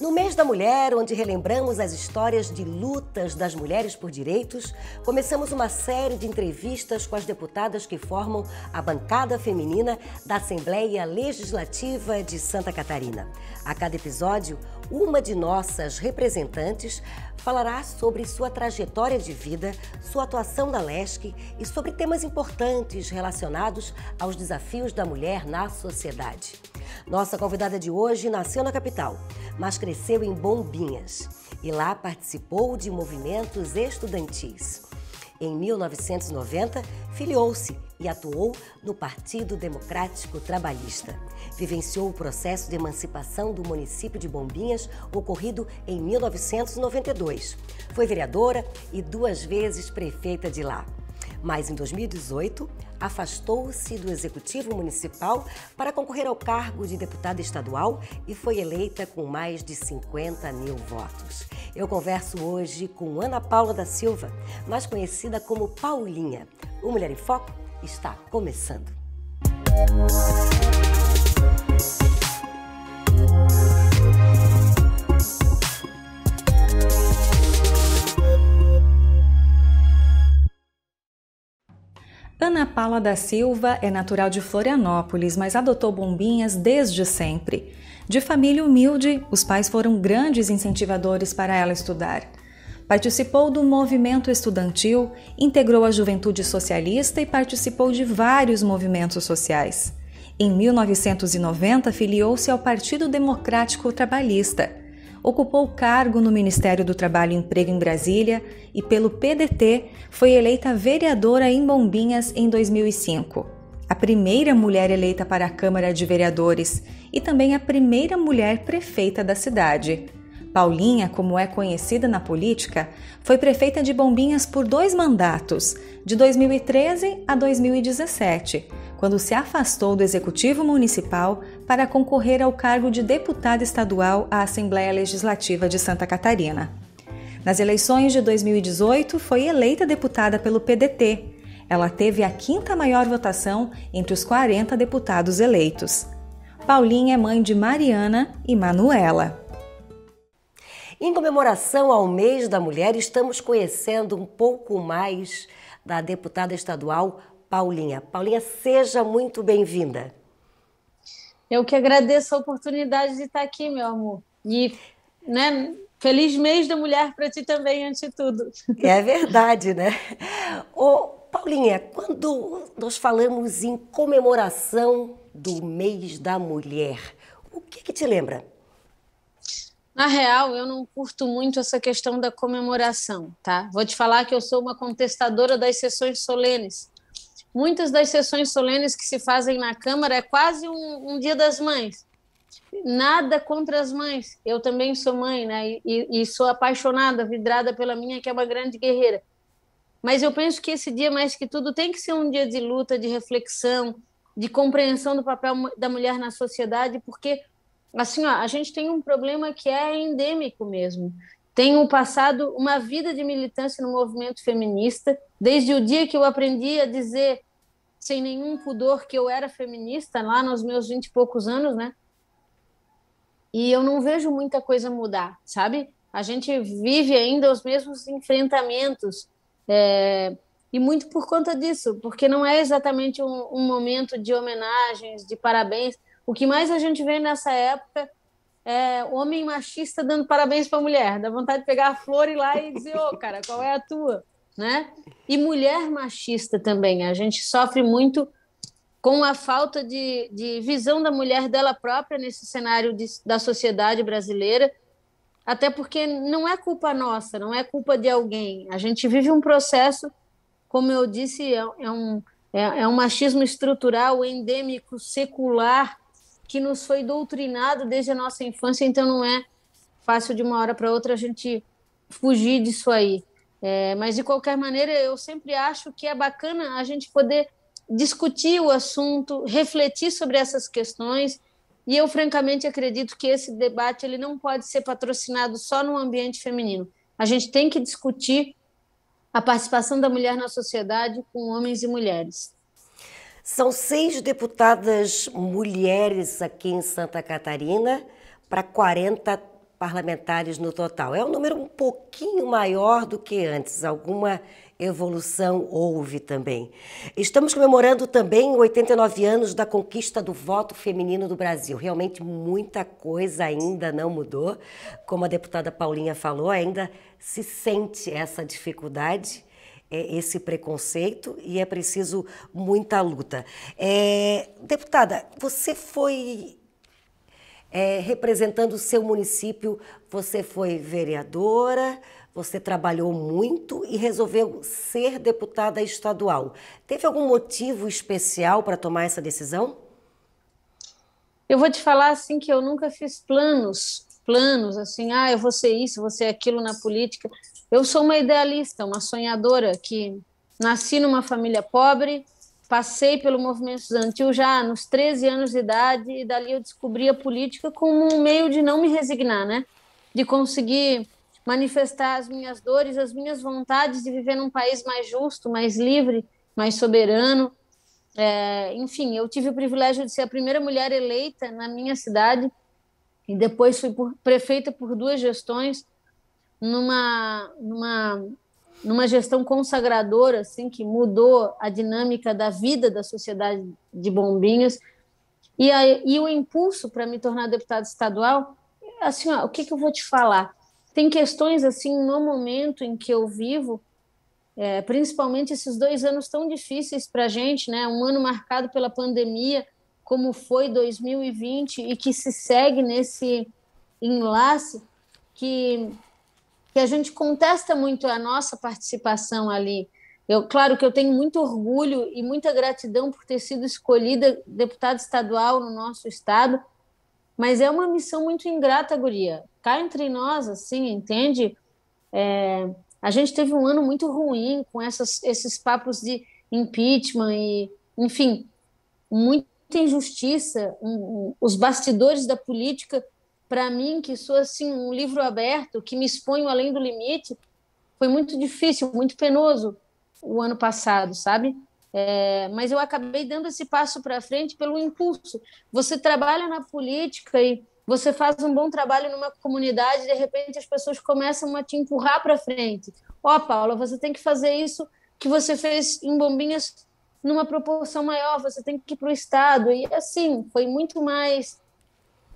No mês da mulher, onde relembramos as histórias de lutas das mulheres por direitos, começamos uma série de entrevistas com as deputadas que formam a bancada feminina da Assembleia Legislativa de Santa Catarina. A cada episódio, uma de nossas representantes falará sobre sua trajetória de vida, sua atuação na LESC e sobre temas importantes relacionados aos desafios da mulher na sociedade. Nossa convidada de hoje nasceu na capital, mas cresceu em Bombinhas e lá participou de movimentos estudantis. Em 1990, filiou-se e atuou no Partido Democrático Trabalhista. Vivenciou o processo de emancipação do município de Bombinhas, ocorrido em 1992. Foi vereadora e duas vezes prefeita de lá. Mas em 2018, afastou-se do executivo municipal para concorrer ao cargo de deputada estadual e foi eleita com mais de 50 mil votos. Eu converso hoje com Ana Paula da Silva, mais conhecida como Paulinha. O Mulher em Foco está começando. Ana Paula da Silva é natural de Florianópolis, mas adotou bombinhas desde sempre. De família humilde, os pais foram grandes incentivadores para ela estudar. Participou do movimento estudantil, integrou a juventude socialista e participou de vários movimentos sociais. Em 1990, filiou-se ao Partido Democrático Trabalhista. Ocupou cargo no Ministério do Trabalho e Emprego em Brasília e, pelo PDT, foi eleita vereadora em Bombinhas em 2005. A primeira mulher eleita para a Câmara de Vereadores e também a primeira mulher prefeita da cidade. Paulinha, como é conhecida na política, foi prefeita de Bombinhas por dois mandatos, de 2013 a 2017, quando se afastou do executivo municipal para concorrer ao cargo de deputada estadual à Assembleia Legislativa de Santa Catarina. Nas eleições de 2018, foi eleita deputada pelo PDT. Ela teve a quinta maior votação entre os 40 deputados eleitos. Paulinha é mãe de Mariana e Manuela. Em comemoração ao mês da mulher, estamos conhecendo um pouco mais da deputada estadual Paulinha. Paulinha, seja muito bem-vinda. Eu que agradeço a oportunidade de estar aqui, meu amor. E, né, feliz mês da mulher para ti também, antes de tudo. É verdade, né? Ô, Paulinha, quando nós falamos em comemoração do mês da mulher, o que, que te lembra? Na real, eu não curto muito essa questão da comemoração, tá? Vou te falar que eu sou uma contestadora das sessões solenes. Muitas das sessões solenes que se fazem na Câmara é quase um, um dia das mães. Nada contra as mães. Eu também sou mãe, né? E, e sou apaixonada, vidrada pela minha, que é uma grande guerreira. Mas eu penso que esse dia, mais que tudo, tem que ser um dia de luta, de reflexão, de compreensão do papel da mulher na sociedade, porque assim, ó, a gente tem um problema que é endêmico mesmo. Tenho passado uma vida de militância no movimento feminista, desde o dia que eu aprendi a dizer sem nenhum pudor que eu era feminista, lá nos meus vinte e poucos anos, né? E eu não vejo muita coisa mudar, sabe? A gente vive ainda os mesmos enfrentamentos, é, e muito por conta disso, porque não é exatamente um, um momento de homenagens, de parabéns, o que mais a gente vê nessa época é homem machista dando parabéns para a mulher, dá vontade de pegar a flor e lá e dizer, ô, oh, cara, qual é a tua? Né? E mulher machista também, a gente sofre muito com a falta de, de visão da mulher dela própria nesse cenário de, da sociedade brasileira, até porque não é culpa nossa, não é culpa de alguém. A gente vive um processo, como eu disse, é, é um, é, é um machismo estrutural, endêmico, secular, que nos foi doutrinado desde a nossa infância, então não é fácil de uma hora para outra a gente fugir disso aí. É, mas de qualquer maneira, eu sempre acho que é bacana a gente poder discutir o assunto, refletir sobre essas questões. E eu francamente acredito que esse debate ele não pode ser patrocinado só no ambiente feminino. A gente tem que discutir a participação da mulher na sociedade com homens e mulheres. São seis deputadas mulheres aqui em Santa Catarina para 40 parlamentares no total. É um número um pouquinho maior do que antes, alguma evolução houve também. Estamos comemorando também 89 anos da conquista do voto feminino do Brasil. Realmente muita coisa ainda não mudou. Como a deputada Paulinha falou, ainda se sente essa dificuldade esse preconceito e é preciso muita luta. É, deputada, você foi é, representando o seu município, você foi vereadora, você trabalhou muito e resolveu ser deputada estadual. Teve algum motivo especial para tomar essa decisão? Eu vou te falar assim que eu nunca fiz planos, planos assim, ah, eu vou ser isso, vou ser aquilo na política. Eu sou uma idealista, uma sonhadora que nasci numa família pobre, passei pelo movimento estudantil já nos 13 anos de idade e dali eu descobri a política como um meio de não me resignar, né? De conseguir manifestar as minhas dores, as minhas vontades de viver num país mais justo, mais livre, mais soberano. É, enfim, eu tive o privilégio de ser a primeira mulher eleita na minha cidade e depois fui por, prefeita por duas gestões numa, numa, numa gestão consagradora, assim, que mudou a dinâmica da vida da sociedade de Bombinhas. E, a, e o impulso para me tornar deputada estadual, assim, ó, o que, que eu vou te falar? Tem questões, assim, no momento em que eu vivo, é, principalmente esses dois anos tão difíceis para a gente, né? Um ano marcado pela pandemia, como foi 2020, e que se segue nesse enlace que que a gente contesta muito a nossa participação ali. Eu, claro que eu tenho muito orgulho e muita gratidão por ter sido escolhida deputada estadual no nosso estado, mas é uma missão muito ingrata, guria. Cá entre nós, assim, entende? É, a gente teve um ano muito ruim com essas, esses papos de impeachment e, enfim, muita injustiça. Um, um, os bastidores da política para mim, que sou assim um livro aberto, que me exponho além do limite, foi muito difícil, muito penoso o ano passado, sabe? É, mas eu acabei dando esse passo para frente pelo impulso. Você trabalha na política e você faz um bom trabalho numa comunidade, de repente as pessoas começam a te empurrar para frente. Ó, oh, Paula, você tem que fazer isso que você fez em Bombinhas numa proporção maior, você tem que ir para o Estado. E assim, foi muito mais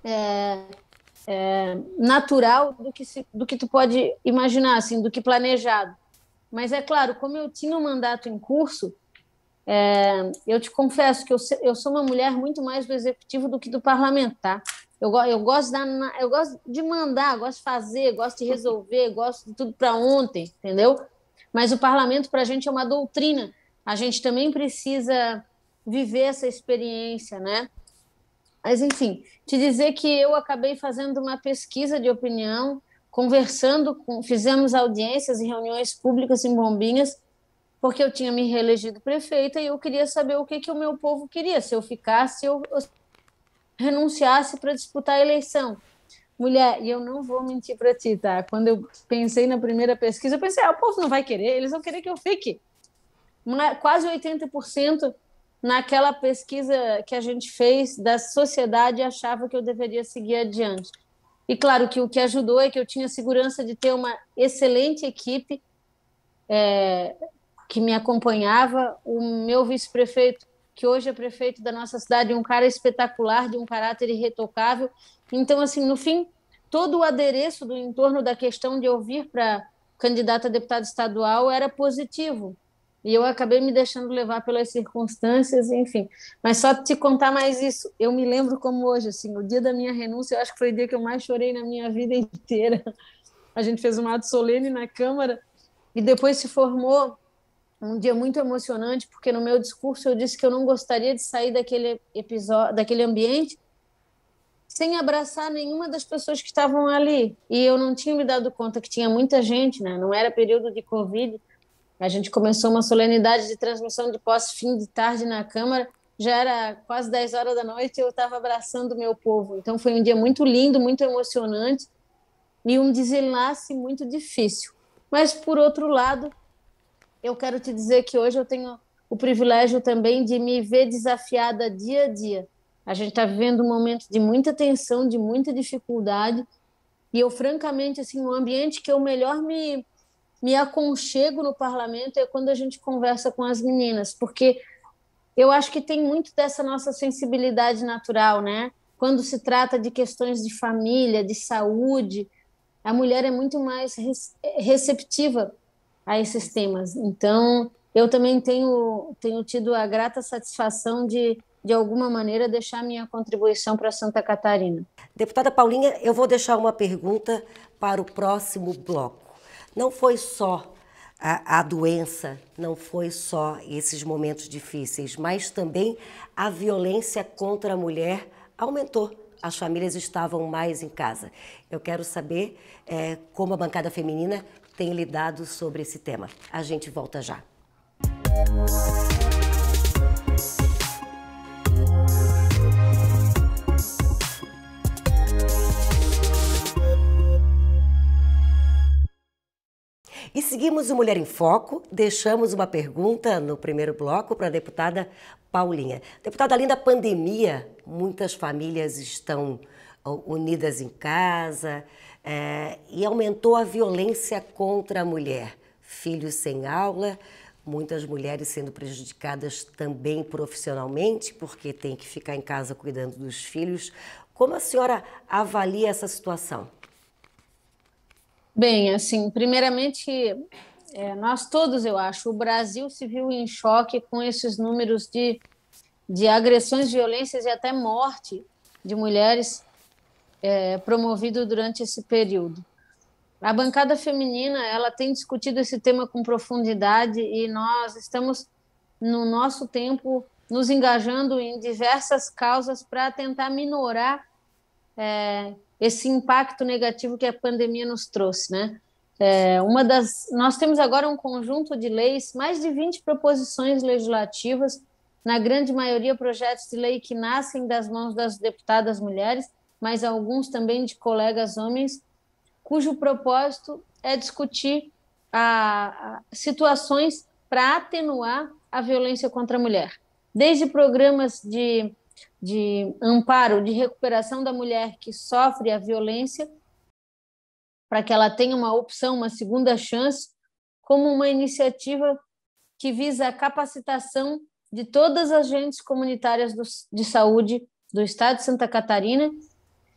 é, é, natural do que, se, do que tu pode imaginar, assim, do que planejado. Mas é claro, como eu tinha um mandato em curso, é, eu te confesso que eu, eu sou uma mulher muito mais do executivo do que do parlamento, tá? Eu, eu, gosto da, eu gosto de mandar, gosto de fazer, gosto de resolver, gosto de tudo para ontem, entendeu? Mas o parlamento para a gente é uma doutrina. A gente também precisa viver essa experiência, né? Mas, enfim, te dizer que eu acabei fazendo uma pesquisa de opinião, conversando, com, fizemos audiências e reuniões públicas em Bombinhas, porque eu tinha me reelegido prefeita e eu queria saber o que, que o meu povo queria, se eu ficasse ou renunciasse para disputar a eleição. Mulher, e eu não vou mentir para ti, tá? Quando eu pensei na primeira pesquisa, eu pensei, ah, o povo não vai querer, eles vão querer que eu fique. Quase 80% naquela pesquisa que a gente fez da sociedade achava que eu deveria seguir adiante. E claro que o que ajudou é que eu tinha segurança de ter uma excelente equipe é, que me acompanhava, o meu vice-prefeito, que hoje é prefeito da nossa cidade, um cara espetacular, de um caráter irretocável. Então, assim, no fim, todo o adereço do entorno da questão de eu vir para candidata a deputado estadual era positivo. E eu acabei me deixando levar pelas circunstâncias, enfim. Mas só te contar mais isso, eu me lembro como hoje, assim, o dia da minha renúncia, eu acho que foi o dia que eu mais chorei na minha vida inteira. A gente fez um ato solene na Câmara e depois se formou um dia muito emocionante, porque no meu discurso eu disse que eu não gostaria de sair daquele episódio, daquele ambiente sem abraçar nenhuma das pessoas que estavam ali. E eu não tinha me dado conta que tinha muita gente, né? Não era período de Covid, a gente começou uma solenidade de transmissão de posse fim de tarde na Câmara, já era quase 10 horas da noite eu estava abraçando o meu povo. Então foi um dia muito lindo, muito emocionante e um desenlace muito difícil. Mas, por outro lado, eu quero te dizer que hoje eu tenho o privilégio também de me ver desafiada dia a dia. A gente está vivendo um momento de muita tensão, de muita dificuldade, E eu, francamente, assim, o ambiente que eu melhor me, me aconchego no parlamento é quando a gente conversa com as meninas, porque eu acho que tem muito dessa nossa sensibilidade natural, né? Quando se trata de questões de família, de saúde, a mulher é muito mais receptiva a esses temas. Então, eu também tenho, tenho tido a grata satisfação de, de alguma maneira, deixar minha contribuição para Santa Catarina. Deputada Paulinha, eu vou deixar uma pergunta para o próximo bloco. Não foi só a, a, doença, não foi só esses momentos difíceis, mas também a violência contra a mulher aumentou. As famílias estavam mais em casa. Eu quero saber é, como a bancada feminina tem lidado sobre esse tema. A gente volta já. E seguimos o Mulher em Foco. Deixamos uma pergunta no primeiro bloco para a deputada Paulinha. Deputada, além da pandemia, muitas famílias estão unidas em casa é, e aumentou a violência contra a mulher. Filhos sem aula, muitas mulheres sendo prejudicadas também profissionalmente, porque tem que ficar em casa cuidando dos filhos. Como a senhora avalia essa situação? Bem, assim, primeiramente, é, nós todos, eu acho, o Brasil se viu em choque com esses números de, de agressões, violências e até morte de mulheres é, promovido durante esse período. A bancada feminina ela tem discutido esse tema com profundidade e nós estamos no nosso tempo nos engajando em diversas causas para tentar minorar é, esse impacto negativo que a pandemia nos trouxe, né? É, uma das, nós temos agora um conjunto de leis, mais de 20 proposições legislativas, na grande maioria projetos de lei que nascem das mãos das deputadas mulheres, mas alguns também de colegas homens, cujo propósito é discutir a, a situações para atenuar a violência contra a mulher. Desde programas de de amparo, de recuperação da mulher que sofre a violência, para que ela tenha uma opção, uma segunda chance, como uma iniciativa que visa a capacitação de todas as agentes comunitárias do, de saúde do Estado de Santa Catarina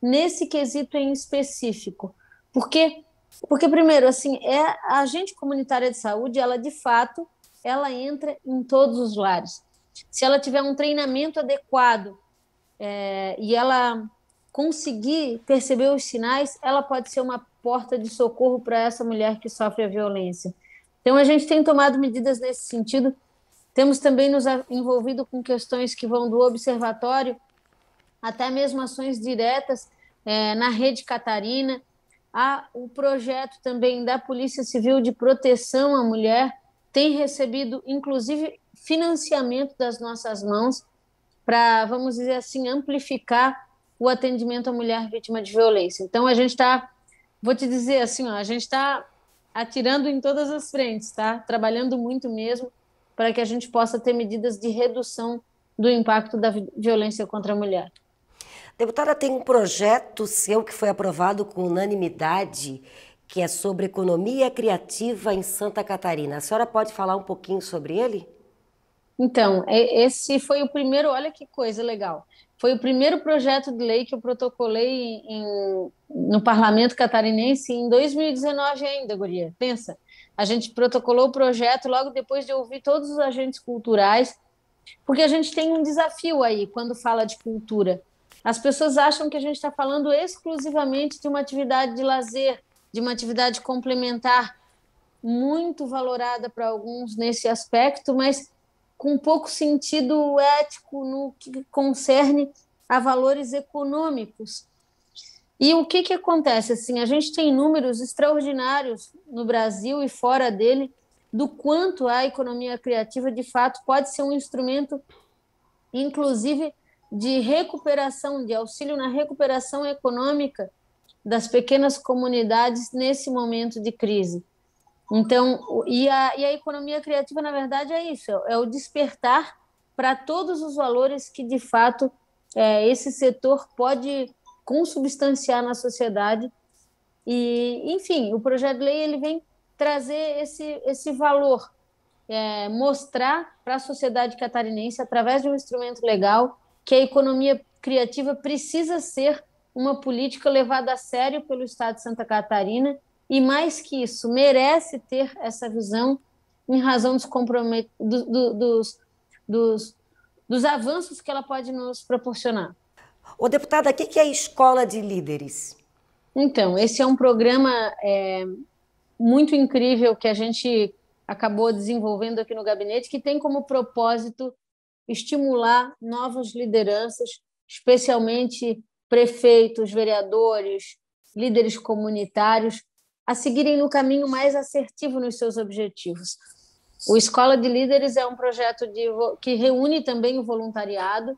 nesse quesito em específico. Porque porque primeiro, assim, é a agente comunitária de saúde, ela de fato, ela entra em todos os lares. Se ela tiver um treinamento adequado é, e ela conseguir perceber os sinais, ela pode ser uma porta de socorro para essa mulher que sofre a violência. Então, a gente tem tomado medidas nesse sentido. Temos também nos envolvido com questões que vão do observatório até mesmo ações diretas é, na rede Catarina. Há o projeto também da Polícia Civil de Proteção à Mulher, tem recebido, inclusive, financiamento das nossas mãos para, vamos dizer assim, amplificar o atendimento à mulher vítima de violência. Então, a gente está, vou te dizer assim, ó, a gente está atirando em todas as frentes, tá? Trabalhando muito mesmo para que a gente possa ter medidas de redução do impacto da violência contra a mulher. Deputada, tem um projeto seu que foi aprovado com unanimidade, que é sobre economia criativa em Santa Catarina. A senhora pode falar um pouquinho sobre ele? Então, é, esse foi o primeiro, olha que coisa legal. Foi o primeiro projeto de lei que eu protocolei em, no parlamento catarinense em 2019 ainda, Guria. Pensa, a gente protocolou o projeto logo depois de ouvir todos os agentes culturais, porque a gente tem um desafio aí quando fala de cultura. As pessoas acham que a gente está falando exclusivamente de uma atividade de lazer, de uma atividade complementar, muito valorada para alguns nesse aspecto, mas com pouco sentido ético no que concerne a valores econômicos. E o que, que acontece? Assim, a gente tem números extraordinários no Brasil e fora dele do quanto a economia criativa, de fato, pode ser um instrumento, inclusive, de recuperação, de auxílio na recuperação econômica das pequenas comunidades nesse momento de crise. Então, e a, e a economia criativa, na verdade, é isso: é o despertar para todos os valores que, de fato, é, esse setor pode consubstanciar na sociedade. E, enfim, o projeto de lei ele vem trazer esse, esse valor, é, mostrar para a sociedade catarinense, através de um instrumento legal, que a economia criativa precisa ser uma política levada a sério pelo Estado de Santa Catarina e, mais que isso, merece ter essa visão em razão dos, do, do, dos, dos, dos avanços que ela pode nos proporcionar. Ô, deputada, o que é a Escola de Líderes? Então, esse é um programa é, muito incrível que a gente acabou desenvolvendo aqui no gabinete, que tem como propósito estimular novas lideranças, especialmente prefeitos, vereadores, líderes comunitários, a seguirem no caminho mais assertivo nos seus objetivos. O Escola de Líderes é um projeto de, que reúne também o voluntariado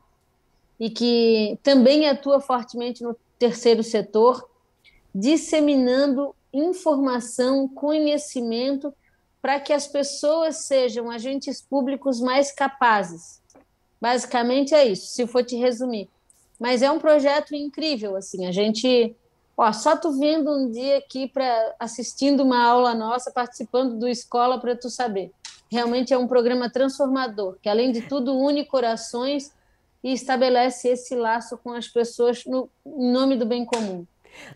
e que também atua fortemente no terceiro setor, disseminando informação, conhecimento para que as pessoas sejam agentes públicos mais capazes. Basicamente é isso, se for te resumir. Mas é um projeto incrível, assim, a gente, ó, só tu vindo um dia aqui para assistindo uma aula nossa, participando do escola para tu saber. Realmente é um programa transformador, que além de tudo une corações e estabelece esse laço com as pessoas no em nome do bem comum.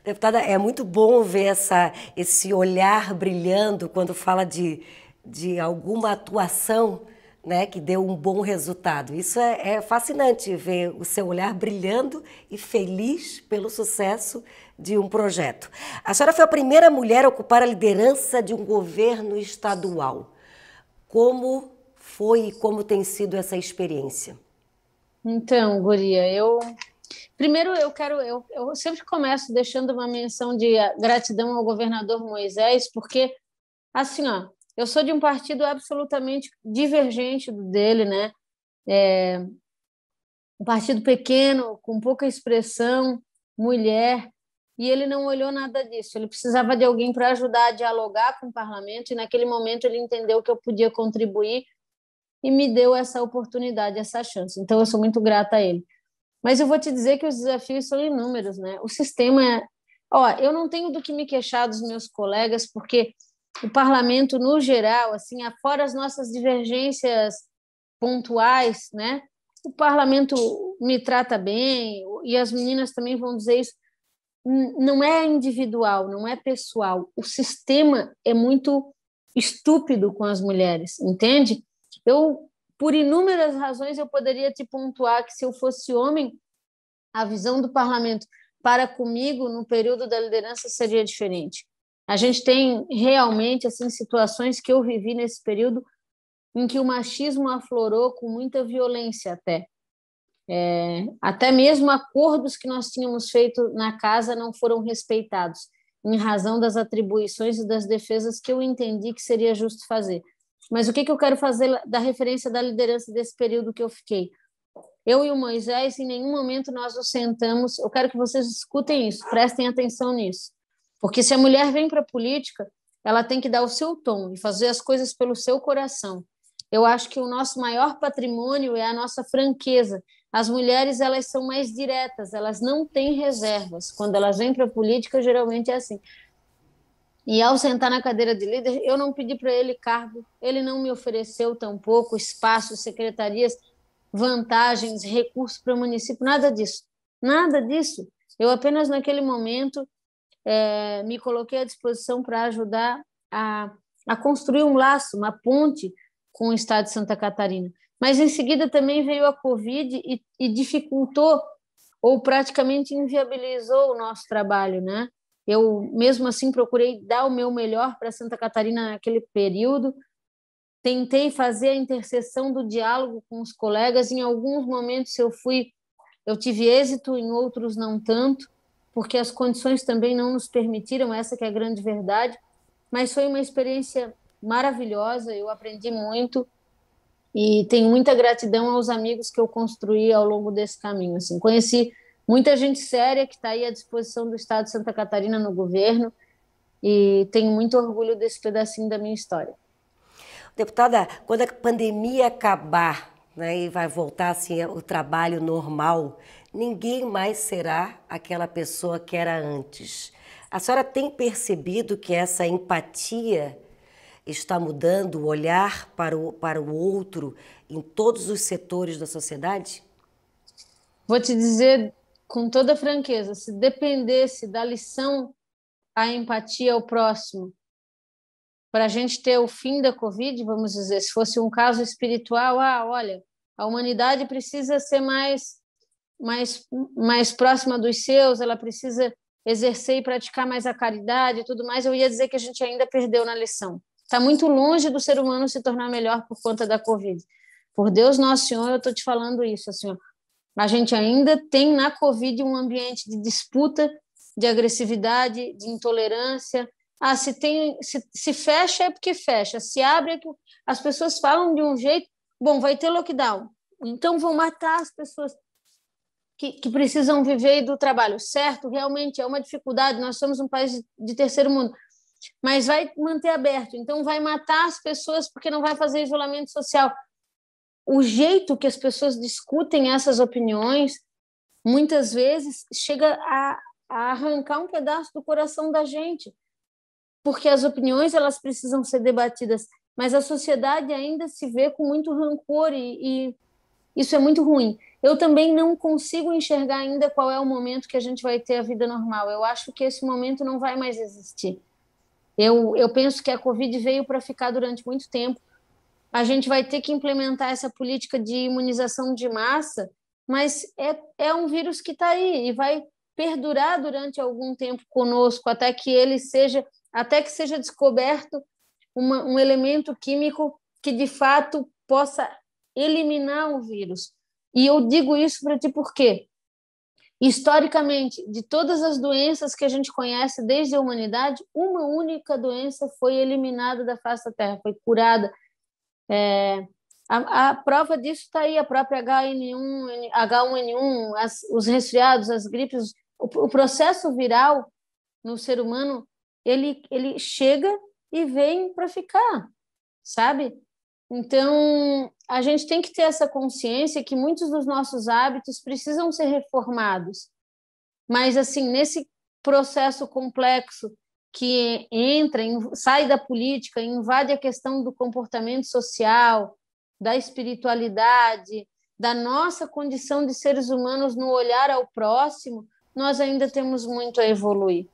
Deputada, é muito bom ver essa, esse olhar brilhando quando fala de, de alguma atuação né, que deu um bom resultado. Isso é, é, fascinante ver o seu olhar brilhando e feliz pelo sucesso de um projeto. A senhora foi a primeira mulher a ocupar a liderança de um governo estadual. Como foi e como tem sido essa experiência? Então, Guria, eu Primeiro, eu quero, eu, eu sempre começo deixando uma menção de gratidão ao governador Moisés, porque, assim, ó, eu sou de um partido absolutamente divergente do dele, né? É, um partido pequeno, com pouca expressão, mulher, e ele não olhou nada disso. Ele precisava de alguém para ajudar a dialogar com o parlamento, e naquele momento ele entendeu que eu podia contribuir e me deu essa oportunidade, essa chance. Então, eu sou muito grata a ele. Mas eu vou te dizer que os desafios são inúmeros, né? O sistema é... Ó, eu não tenho do que me queixar dos meus colegas, porque o parlamento, no geral, assim, afora as nossas divergências pontuais, né? O parlamento me trata bem, e as meninas também vão dizer isso. Não é individual, não é pessoal. O sistema é muito estúpido com as mulheres, entende? Eu por inúmeras razões, eu poderia te pontuar que, se eu fosse homem, a visão do parlamento para comigo no período da liderança seria diferente. A gente tem realmente assim situações que eu vivi nesse período em que o machismo aflorou com muita violência até. É, até mesmo acordos que nós tínhamos feito na casa não foram respeitados, em razão das atribuições e das defesas que eu entendi que seria justo fazer. Mas o que, que eu quero fazer da referência da liderança desse período que eu fiquei? Eu e o Moisés, em nenhum momento nós nos sentamos. Eu quero que vocês escutem isso, prestem atenção nisso. Porque se a mulher vem para a política, ela tem que dar o seu tom e fazer as coisas pelo seu coração. Eu acho que o nosso maior patrimônio é a nossa franqueza. As mulheres elas são mais diretas, elas não têm reservas. Quando elas vêm para a política, geralmente é assim. E ao sentar na cadeira de líder, eu não pedi para ele cargo, ele não me ofereceu tampouco espaço, secretarias, vantagens, recursos para o município, nada disso. Nada disso. Eu apenas naquele momento é, me coloquei à disposição para ajudar a, a construir um laço, uma ponte com o estado de Santa Catarina. Mas em seguida também veio a Covid e, e dificultou ou praticamente inviabilizou o nosso trabalho, né? Eu, mesmo assim, procurei dar o meu melhor para Santa Catarina naquele período. Tentei fazer a interseção do diálogo com os colegas. Em alguns momentos eu fui, eu tive êxito, em outros não tanto, porque as condições também não nos permitiram. Essa que é a grande verdade. Mas foi uma experiência maravilhosa. Eu aprendi muito e tenho muita gratidão aos amigos que eu construí ao longo desse caminho. Assim, conheci muita gente séria que está aí à disposição do Estado de Santa Catarina no governo e tenho muito orgulho desse pedacinho da minha história. Deputada, quando a pandemia acabar né, e vai voltar assim o trabalho normal, ninguém mais será aquela pessoa que era antes. A senhora tem percebido que essa empatia está mudando o olhar para o, para o outro em todos os setores da sociedade? Vou te dizer com toda franqueza: se dependesse da lição a empatia ao próximo, para a gente ter o fim da Covid, vamos dizer, se fosse um caso espiritual, ah, olha, a humanidade precisa ser mais, mais, mais próxima dos seus, ela precisa exercer e praticar mais a caridade e tudo mais, eu ia dizer que a gente ainda perdeu na lição. Está muito longe do ser humano se tornar melhor por conta da Covid. Por Deus Nosso Senhor, eu estou te falando isso, assim, a gente ainda tem na Covid um ambiente de disputa, de agressividade, de intolerância, ah, se tem, se, se fecha é porque fecha, se abre é que as pessoas falam de um jeito, bom, vai ter lockdown, então vão matar as pessoas que, que precisam viver do trabalho, certo? Realmente é uma dificuldade, nós somos um país de terceiro mundo, mas vai manter aberto, então vai matar as pessoas porque não vai fazer isolamento social. O jeito que as pessoas discutem essas opiniões, muitas vezes, chega a, a arrancar um pedaço do coração da gente porque as opiniões elas precisam ser debatidas, mas a sociedade ainda se vê com muito rancor e, e isso é muito ruim. Eu também não consigo enxergar ainda qual é o momento que a gente vai ter a vida normal. Eu acho que esse momento não vai mais existir. Eu, eu penso que a Covid veio para ficar durante muito tempo. A gente vai ter que implementar essa política de imunização de massa, mas é, é um vírus que está aí e vai perdurar durante algum tempo conosco até que ele seja até que seja descoberto uma, um elemento químico que de fato possa eliminar o vírus. E eu digo isso para ti porque historicamente, de todas as doenças que a gente conhece desde a humanidade, uma única doença foi eliminada da face da Terra, foi curada. É, a, a, prova disso está aí, a própria H1N1, H1N1 as, os resfriados, as gripes, o, o processo viral no ser humano ele, ele chega e vem para ficar, sabe? Então, a gente tem que ter essa consciência que muitos dos nossos hábitos precisam ser reformados. Mas, assim, nesse processo complexo que entra, sai da política, invade a questão do comportamento social, da espiritualidade, da nossa condição de seres humanos no olhar ao próximo, nós ainda temos muito a evoluir.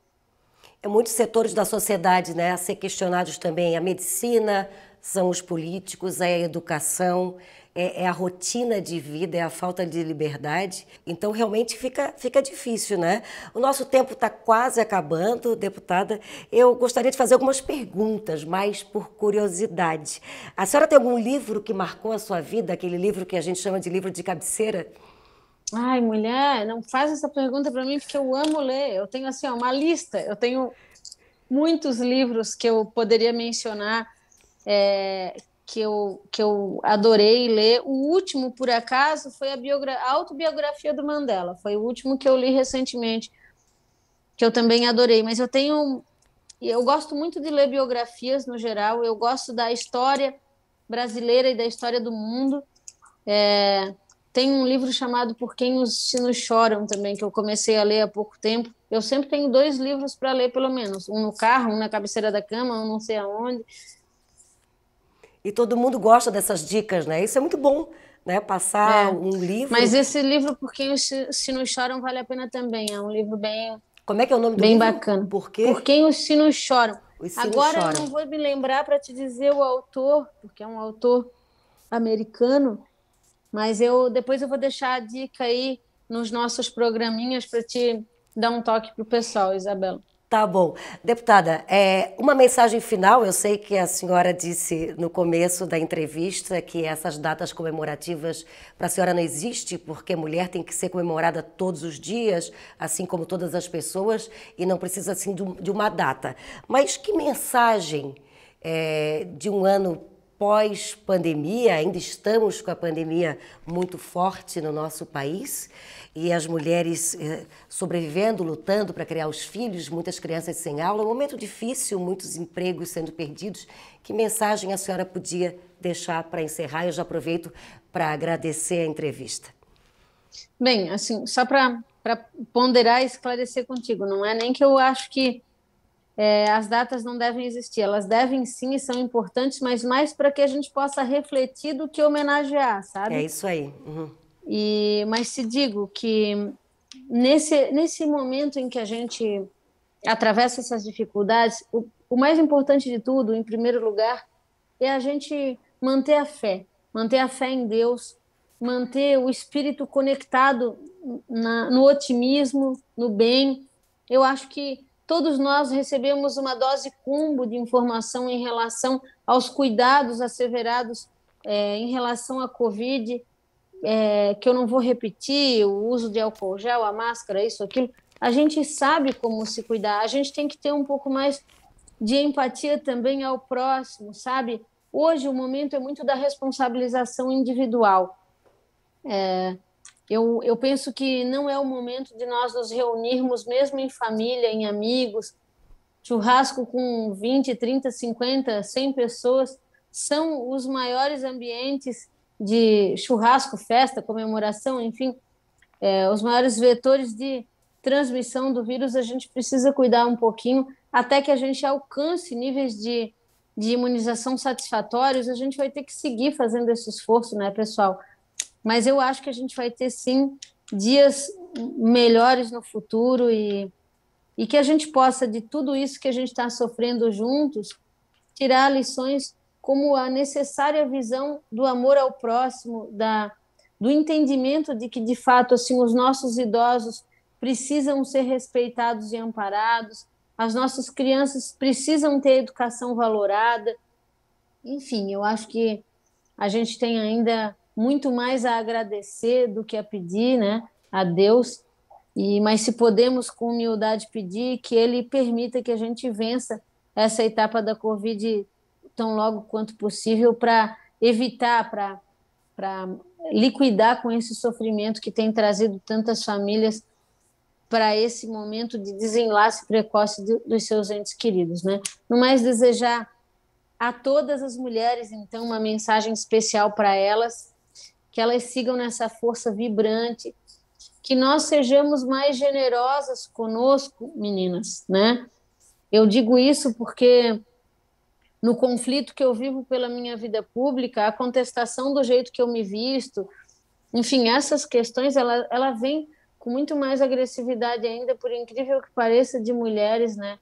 É muitos setores da sociedade né, a ser questionados também. A medicina, são os políticos, é a educação, é, é, a rotina de vida, é a falta de liberdade. Então, realmente fica, fica difícil, né? O nosso tempo está quase acabando, deputada. Eu gostaria de fazer algumas perguntas, mais por curiosidade. A senhora tem algum livro que marcou a sua vida, aquele livro que a gente chama de livro de cabeceira? Ai, mulher, não faz essa pergunta para mim porque eu amo ler. Eu tenho assim uma lista. Eu tenho muitos livros que eu poderia mencionar é, que eu que eu adorei ler. O último, por acaso, foi a, a autobiografia do Mandela. Foi o último que eu li recentemente, que eu também adorei. Mas eu tenho, eu gosto muito de ler biografias no geral. Eu gosto da história brasileira e da história do mundo. É, tem um livro chamado Por Quem os Sinos Choram também, que eu comecei a ler há pouco tempo. Eu sempre tenho dois livros para ler, pelo menos. Um no carro, um na cabeceira da cama, um não sei aonde. E todo mundo gosta dessas dicas, né? Isso é muito bom, né? Passar é. um livro. Mas esse livro, Por Quem os Sinos Choram, vale a pena também. É um livro bem. Como é que é o nome do bem livro? Bem bacana. Por quê? Por Quem os Sinos Choram. Os sinos Agora choram. eu não vou me lembrar para te dizer o autor, porque é um autor americano mas eu depois eu vou deixar a dica aí nos nossos programinhas para te dar um toque para o pessoal, Isabela. Tá bom. Deputada, é, uma mensagem final. Eu sei que a senhora disse no começo da entrevista que essas datas comemorativas para a senhora não existe, porque mulher tem que ser comemorada todos os dias, assim como todas as pessoas, e não precisa assim de uma data. Mas que mensagem é, de um ano pós-pandemia, ainda estamos com a pandemia muito forte no nosso país e as mulheres eh, sobrevivendo, lutando para criar os filhos, muitas crianças sem aula, um momento difícil, muitos empregos sendo perdidos. Que mensagem a senhora podia deixar para encerrar? Eu já aproveito para agradecer a entrevista. Bem, assim, só para ponderar e esclarecer contigo. Não é nem que eu acho que é, as datas não devem existir, elas devem sim e são importantes, mas mais para que a gente possa refletir do que homenagear, sabe? É isso aí. Uhum. E, mas se digo que nesse, nesse momento em que a gente atravessa essas dificuldades, o, o mais importante de tudo, em primeiro lugar, é a gente manter a fé, manter a fé em Deus, manter o espírito conectado na, no otimismo, no bem. Eu acho que todos nós recebemos uma dose combo de informação em relação aos cuidados asseverados é, em relação à Covid, é, que eu não vou repetir, o uso de álcool gel, a máscara, isso, aquilo. A gente sabe como se cuidar, a gente tem que ter um pouco mais de empatia também ao próximo, sabe? Hoje o momento é muito da responsabilização individual. É, eu, eu penso que não é o momento de nós nos reunirmos, mesmo em família, em amigos, churrasco com 20, 30, 50, 100 pessoas, são os maiores ambientes de churrasco, festa, comemoração, enfim, é, os maiores vetores de transmissão do vírus, a gente precisa cuidar um pouquinho até que a gente alcance níveis de, de imunização satisfatórios, a gente vai ter que seguir fazendo esse esforço, né, pessoal? Mas eu acho que a gente vai ter sim dias melhores no futuro e, e que a gente possa, de tudo isso que a gente está sofrendo juntos, tirar lições como a necessária visão do amor ao próximo, da, do entendimento de que, de fato, assim, os nossos idosos precisam ser respeitados e amparados, as nossas crianças precisam ter educação valorada. Enfim, eu acho que a gente tem ainda muito mais a agradecer do que a pedir, né, a Deus. E mas se podemos com humildade pedir que ele permita que a gente vença essa etapa da Covid tão logo quanto possível para evitar, para para liquidar com esse sofrimento que tem trazido tantas famílias para esse momento de desenlace precoce de, dos seus entes queridos, né? No mais desejar a todas as mulheres então uma mensagem especial para elas que elas sigam nessa força vibrante, que nós sejamos mais generosas conosco, meninas, né? Eu digo isso porque no conflito que eu vivo pela minha vida pública, a contestação do jeito que eu me visto, enfim, essas questões, ela, ela vem com muito mais agressividade ainda, por incrível que pareça, de mulheres, né?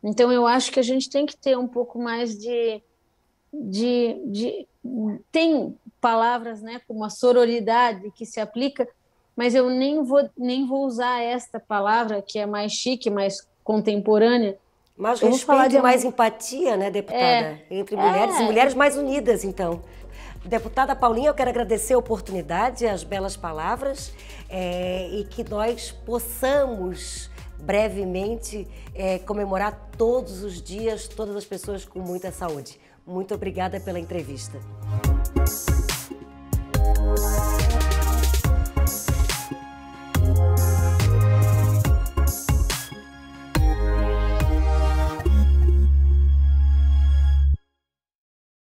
Então, eu acho que a gente tem que ter um pouco mais de, de, de tem palavras, né, como a sororidade que se aplica, mas eu nem vou nem vou usar esta palavra que é mais chique, mais contemporânea. Mais eu respeito e mais empatia, né, deputada, é, entre mulheres é. e mulheres mais unidas, então. Deputada Paulinha, eu quero agradecer a oportunidade, as belas palavras é, e que nós possamos brevemente é, comemorar todos os dias, todas as pessoas com muita saúde. Muito obrigada pela entrevista. Música